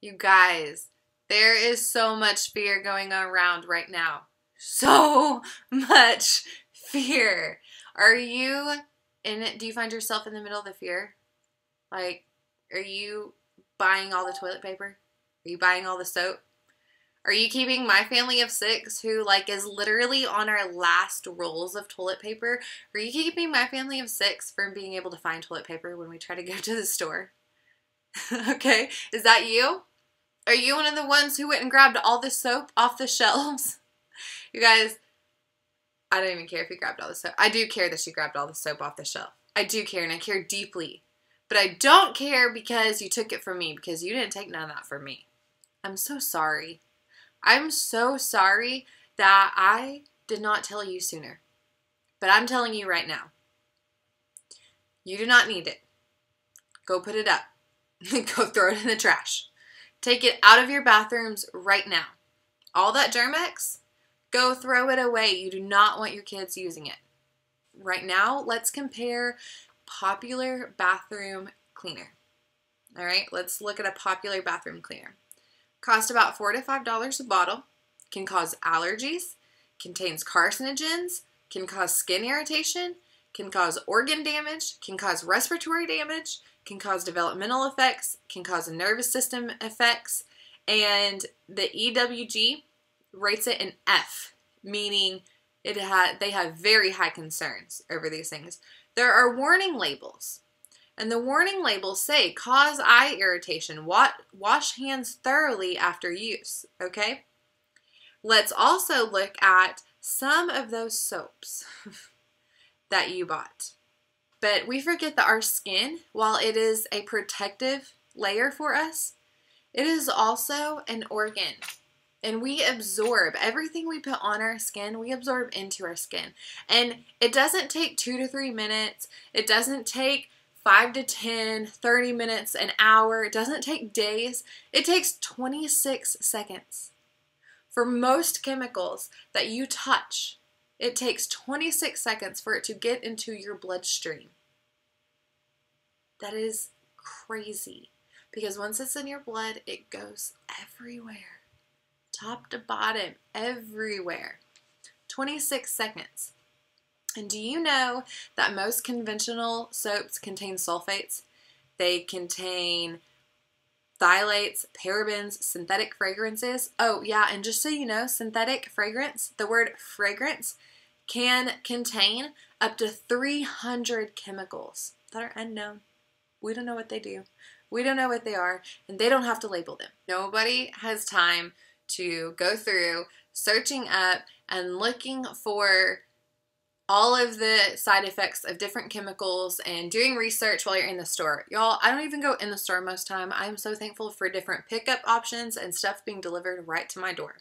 You guys, there is so much fear going around right now. So much fear. Are you in it? Do you find yourself in the middle of the fear? Like, are you buying all the toilet paper? Are you buying all the soap? Are you keeping my family of six who like is literally on our last rolls of toilet paper? Are you keeping my family of six from being able to find toilet paper when we try to go to the store? okay, is that you? Are you one of the ones who went and grabbed all the soap off the shelves? You guys, I don't even care if you grabbed all the soap. I do care that you grabbed all the soap off the shelf. I do care and I care deeply. But I don't care because you took it from me because you didn't take none of that from me. I'm so sorry. I'm so sorry that I did not tell you sooner. But I'm telling you right now. You do not need it. Go put it up. Go throw it in the trash. Take it out of your bathrooms right now. All that Germ-X, go throw it away. You do not want your kids using it. Right now, let's compare popular bathroom cleaner. All right, let's look at a popular bathroom cleaner. Cost about four to five dollars a bottle. Can cause allergies. Contains carcinogens. Can cause skin irritation. Can cause organ damage. Can cause respiratory damage. Can cause developmental effects. Can cause nervous system effects. And the EWG rates it an F, meaning it had they have very high concerns over these things. There are warning labels and the warning labels say cause eye irritation, wash hands thoroughly after use, okay? Let's also look at some of those soaps that you bought. But we forget that our skin, while it is a protective layer for us, it is also an organ. And we absorb everything we put on our skin, we absorb into our skin. And it doesn't take two to three minutes. It doesn't take 5 to 10, 30 minutes, an hour. It doesn't take days. It takes 26 seconds. For most chemicals that you touch, it takes 26 seconds for it to get into your bloodstream. That is crazy because once it's in your blood, it goes everywhere. Top to bottom, everywhere. 26 seconds. And do you know that most conventional soaps contain sulfates? They contain phthalates, parabens, synthetic fragrances. Oh, yeah, and just so you know, synthetic fragrance, the word fragrance, can contain up to 300 chemicals that are unknown. We don't know what they do. We don't know what they are, and they don't have to label them. Nobody has time to go through searching up and looking for all of the side effects of different chemicals and doing research while you're in the store. Y'all, I don't even go in the store most time. I'm so thankful for different pickup options and stuff being delivered right to my door.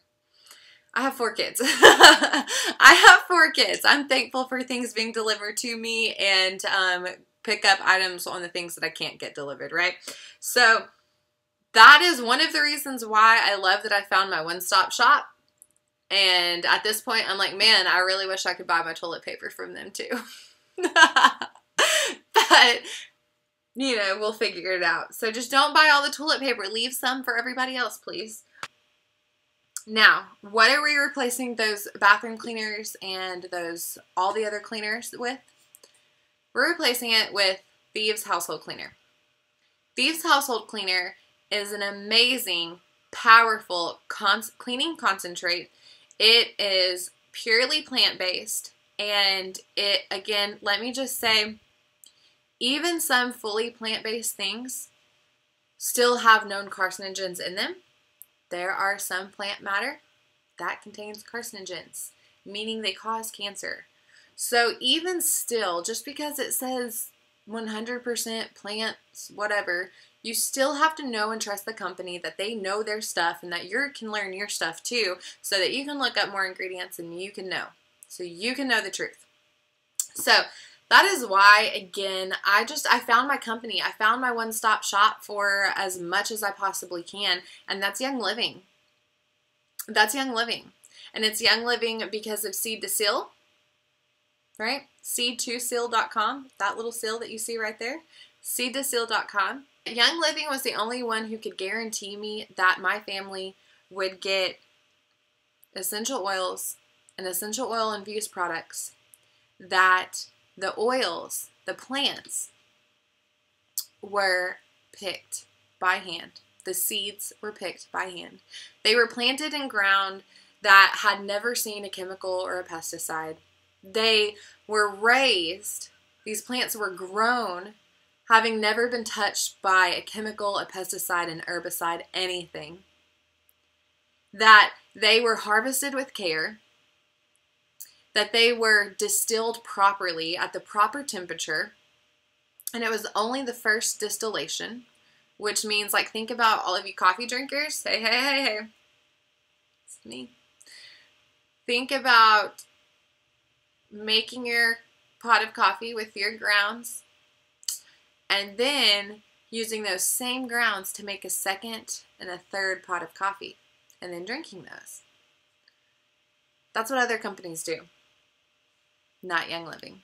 I have four kids. I have four kids. I'm thankful for things being delivered to me and um, pick up items on the things that I can't get delivered, right? So that is one of the reasons why I love that I found my one-stop shop and at this point, I'm like, man, I really wish I could buy my toilet paper from them too. but, you know, we'll figure it out. So just don't buy all the toilet paper. Leave some for everybody else, please. Now, what are we replacing those bathroom cleaners and those all the other cleaners with? We're replacing it with Thieves Household Cleaner. Thieves Household Cleaner is an amazing, powerful cleaning concentrate it is purely plant-based and it, again, let me just say, even some fully plant-based things still have known carcinogens in them. There are some plant matter that contains carcinogens, meaning they cause cancer. So even still, just because it says 100% plants, whatever, you still have to know and trust the company that they know their stuff and that you can learn your stuff too so that you can look up more ingredients and you can know. So you can know the truth. So that is why, again, I just, I found my company. I found my one-stop shop for as much as I possibly can, and that's Young Living. That's Young Living. And it's Young Living because of Seed to Seal, right? Seed2seal.com, that little seal that you see right there. Seed2seal.com Young Living was the only one who could guarantee me that my family would get essential oils and essential oil infused products that the oils, the plants, were picked by hand. The seeds were picked by hand. They were planted in ground that had never seen a chemical or a pesticide. They were raised, these plants were grown having never been touched by a chemical, a pesticide, an herbicide, anything. That they were harvested with care, that they were distilled properly at the proper temperature, and it was only the first distillation, which means, like, think about all of you coffee drinkers. Hey, hey, hey, hey. It's me. Think about making your pot of coffee with your grounds and then using those same grounds to make a second and a third pot of coffee and then drinking those. That's what other companies do. Not Young Living.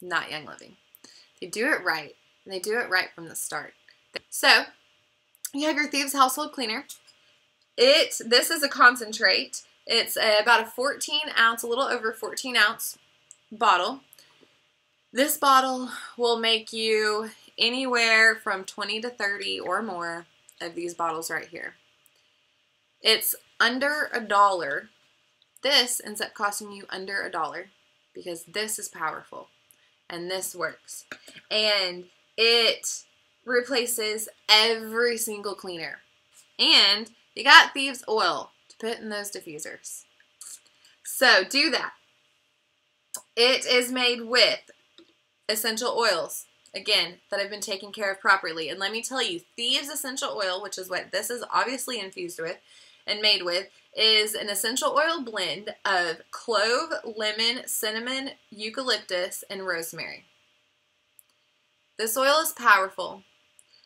Not Young Living. They do it right, and they do it right from the start. So, you have your Thieves Household Cleaner. It This is a concentrate. It's a, about a 14 ounce, a little over 14 ounce bottle. This bottle will make you anywhere from 20 to 30 or more of these bottles right here. It's under a dollar. This ends up costing you under a dollar because this is powerful and this works. And it replaces every single cleaner. And you got Thieves Oil to put in those diffusers. So do that. It is made with essential oils, again, that have been taken care of properly. And let me tell you, Thieves Essential Oil, which is what this is obviously infused with and made with, is an essential oil blend of clove, lemon, cinnamon, eucalyptus, and rosemary. This oil is powerful.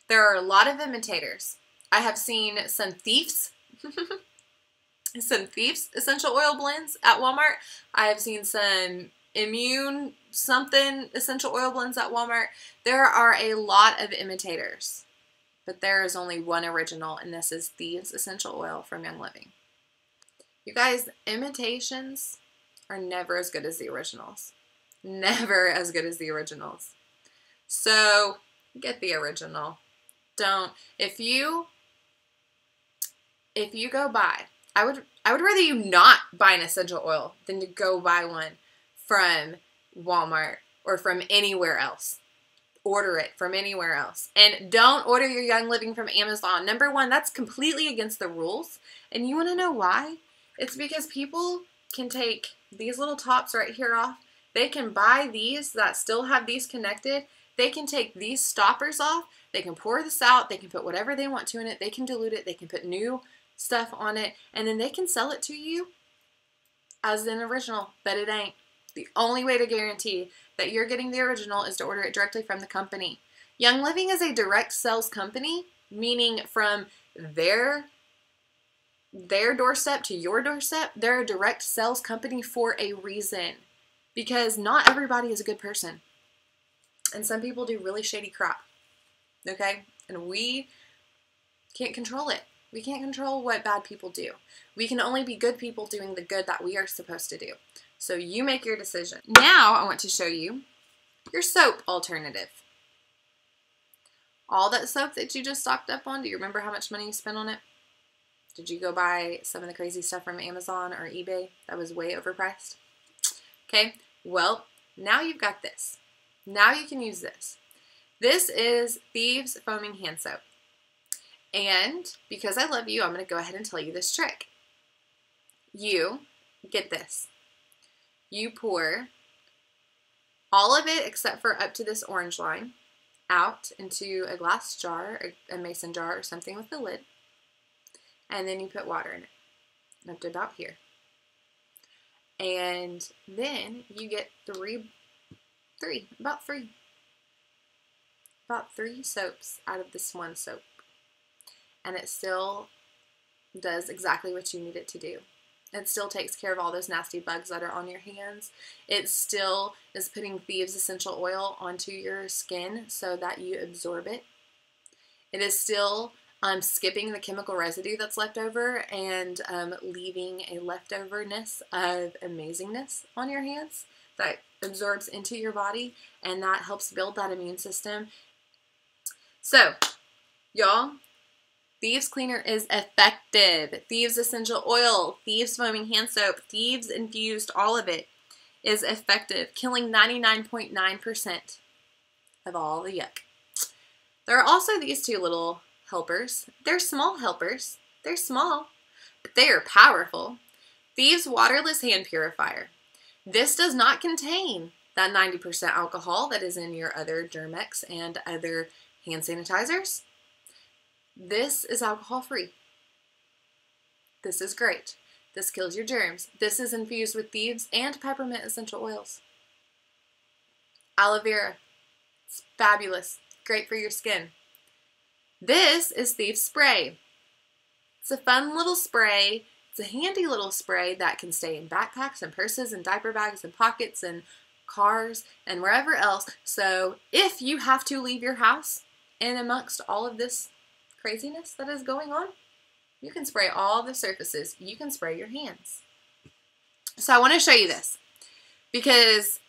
There are a lot of imitators. I have seen some thieves, some thieves essential oil blends at Walmart. I have seen some immune something essential oil blends at Walmart. There are a lot of imitators, but there is only one original, and this is Thieves Essential Oil from Young Living. You guys, imitations are never as good as the originals. Never as good as the originals. So, get the original. Don't if you if you go buy, I would I would rather you not buy an essential oil than to go buy one from Walmart or from anywhere else. Order it from anywhere else. And don't order your Young Living from Amazon. Number one, that's completely against the rules. And you want to know why? It's because people can take these little tops right here off. They can buy these that still have these connected. They can take these stoppers off. They can pour this out. They can put whatever they want to in it. They can dilute it. They can put new stuff on it. And then they can sell it to you as an original, but it ain't. The only way to guarantee that you're getting the original is to order it directly from the company. Young Living is a direct sales company, meaning from their their doorstep to your doorstep, they're a direct sales company for a reason. Because not everybody is a good person. And some people do really shady crap. Okay? And we can't control it. We can't control what bad people do. We can only be good people doing the good that we are supposed to do. So you make your decision. Now I want to show you your soap alternative. All that soap that you just stocked up on, do you remember how much money you spent on it? Did you go buy some of the crazy stuff from Amazon or eBay that was way overpriced? Okay, well, now you've got this. Now you can use this. This is Thieves Foaming Hand Soap. And because I love you, I'm going to go ahead and tell you this trick. You get this. You pour all of it except for up to this orange line out into a glass jar, a mason jar or something with a lid and then you put water in it up to about here. And then you get three, three, about three, about three soaps out of this one soap. And it still does exactly what you need it to do. It still takes care of all those nasty bugs that are on your hands. It still is putting Thieves Essential Oil onto your skin so that you absorb it It is still um, skipping the chemical residue that's left over and um, leaving a leftoverness of amazingness on your hands that absorbs into your body and that helps build that immune system. So, y'all, Thieves Cleaner is effective. Thieves Essential Oil, Thieves Foaming Hand Soap, Thieves Infused, all of it is effective, killing 99.9% of all the yuck. There are also these two little helpers. They're small helpers. They're small, but they are powerful. Thieves Waterless Hand Purifier. This does not contain that 90% alcohol that is in your other Germ-X and other hand sanitizers. This is alcohol free. This is great. This kills your germs. This is infused with thieves and peppermint essential oils. Aloe vera. It's fabulous. Great for your skin. This is Thieves Spray. It's a fun little spray. It's a handy little spray that can stay in backpacks and purses and diaper bags and pockets and cars and wherever else. So if you have to leave your house and amongst all of this craziness that is going on, you can spray all the surfaces. You can spray your hands. So I want to show you this because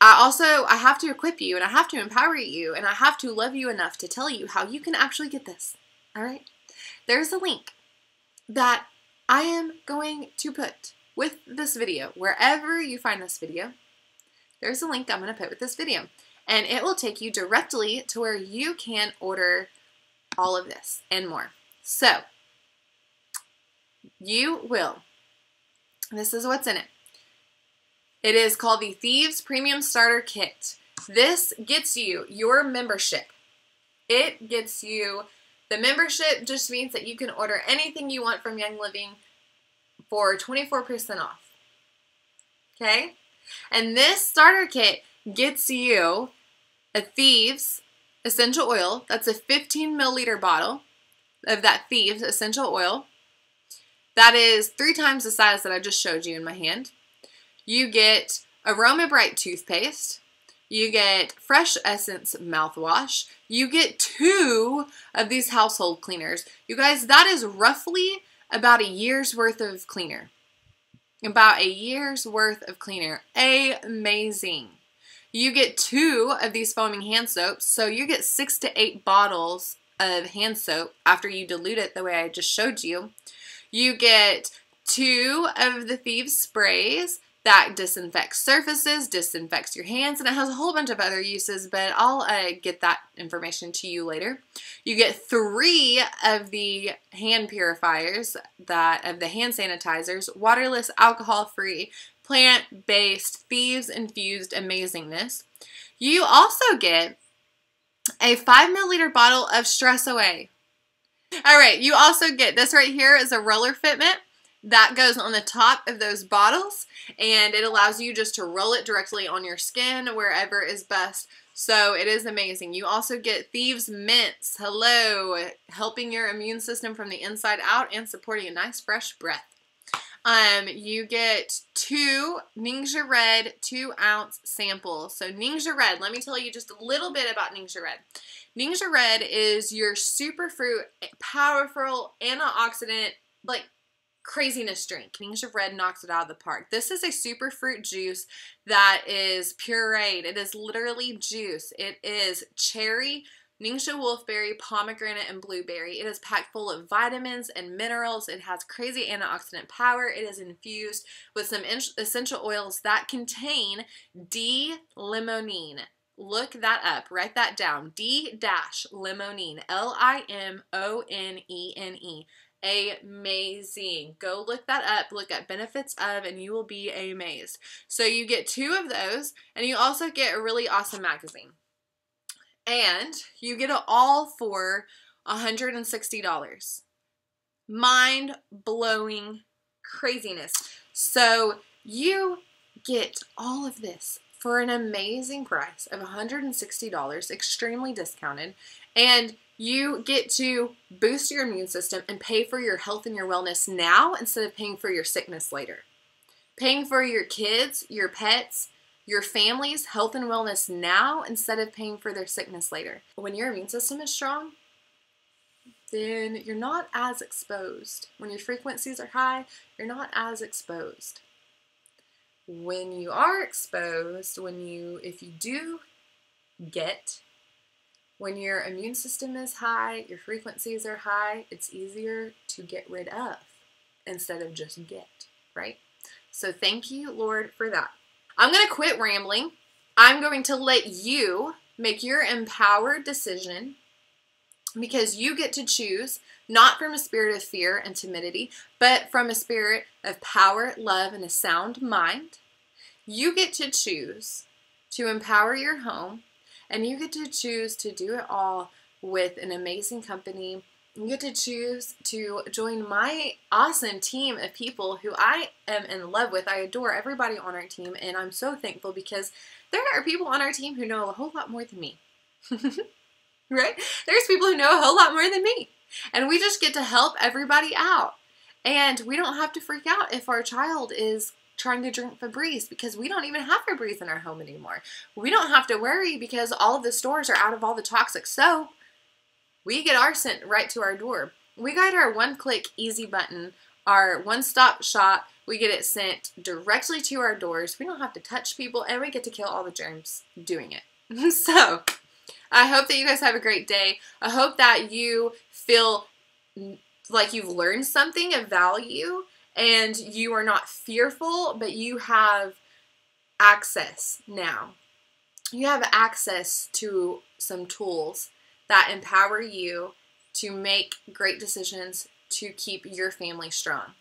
I also I have to equip you and I have to empower you and I have to love you enough to tell you how you can actually get this. All right? There's a link that I am going to put with this video wherever you find this video. There's a link I'm going to put with this video and it will take you directly to where you can order all of this and more. So, you will. This is what's in it. It is called the Thieves Premium Starter Kit. This gets you your membership. It gets you the membership just means that you can order anything you want from Young Living for 24% off. Okay? And this starter kit gets you a Thieves essential oil. That's a 15 milliliter bottle of that Thieves essential oil. That is three times the size that I just showed you in my hand. You get Aroma Bright toothpaste. You get Fresh Essence mouthwash. You get two of these household cleaners. You guys, that is roughly about a year's worth of cleaner. About a year's worth of cleaner. Amazing. You get two of these foaming hand soaps, so you get six to eight bottles of hand soap after you dilute it the way I just showed you. You get two of the Thieves sprays that disinfects surfaces, disinfects your hands, and it has a whole bunch of other uses, but I'll uh, get that information to you later. You get three of the hand purifiers, that of the hand sanitizers, waterless, alcohol-free, plant-based, thieves-infused amazingness. You also get a 5 milliliter bottle of Stress Away. All right, you also get this right here is a roller fitment that goes on the top of those bottles and it allows you just to roll it directly on your skin wherever is best. So it is amazing. You also get Thieves Mints. Hello, helping your immune system from the inside out and supporting a nice fresh breath. Um, you get two Ningxia Red two ounce samples. So Ningxia Red, let me tell you just a little bit about Ningxia Red. Ningxia Red is your superfruit, powerful antioxidant, like craziness drink. Ningxia Red knocks it out of the park. This is a superfruit juice that is pureed. It is literally juice. It is cherry, Ningxia Wolfberry, pomegranate, and blueberry. It is packed full of vitamins and minerals. It has crazy antioxidant power. It is infused with some essential oils that contain D-limonene. Look that up. Write that down. D-limonene. L-I-M-O-N-E-N-E. Amazing. Go look that up. Look at benefits of, and you will be amazed. So you get two of those, and you also get a really awesome magazine. And you get it all for $160. Mind blowing craziness. So you get all of this for an amazing price of $160, extremely discounted, and you get to boost your immune system and pay for your health and your wellness now instead of paying for your sickness later. Paying for your kids, your pets, your family's health and wellness now instead of paying for their sickness later. When your immune system is strong, then you're not as exposed. When your frequencies are high, you're not as exposed. When you are exposed, when you, if you do get, when your immune system is high, your frequencies are high, it's easier to get rid of instead of just get, right? So thank you, Lord, for that. I'm going to quit rambling. I'm going to let you make your empowered decision because you get to choose not from a spirit of fear and timidity, but from a spirit of power, love, and a sound mind. You get to choose to empower your home, and you get to choose to do it all with an amazing company. You get to choose to join my awesome team of people who I am in love with. I adore everybody on our team, and I'm so thankful because there are people on our team who know a whole lot more than me. right? There's people who know a whole lot more than me. And we just get to help everybody out. And we don't have to freak out if our child is trying to drink Febreze because we don't even have Febreze in our home anymore. We don't have to worry because all of the stores are out of all the toxic soap. We get our sent right to our door. We got our one click easy button, our one stop shop. We get it sent directly to our doors. We don't have to touch people and we get to kill all the germs doing it. so, I hope that you guys have a great day. I hope that you feel like you've learned something of value and you are not fearful, but you have access now. You have access to some tools that empower you to make great decisions to keep your family strong.